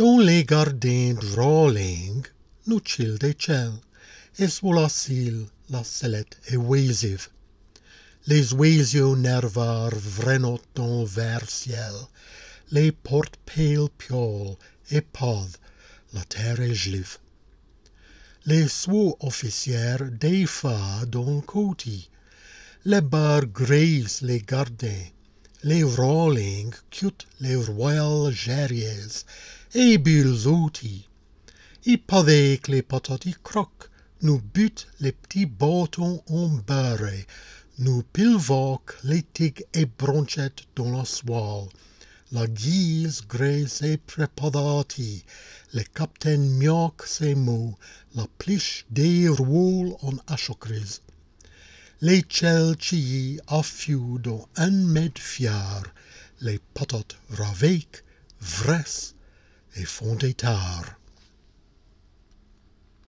Dans les gardins drawling, nous chill des chell, et sous la sellette est oisive. Les oiseaux nerveurs vrenot dans vert ciel, les porte pale piolent et podent, la terre est juive. Les sous officiers dans le côté, les grisent les gardins, les rawlings quittent les royal guerriers et. Et avec les patates croquent, nous butent les petits bâtons en beurre, nous pilvoquent les tigues et branchettes dans la soie, la guise graisse et préparati, le capitaine mioque ses mots, la pliche déroule en. Les chelchis affût dans un med fier, les patates raveiques, vressent et font des.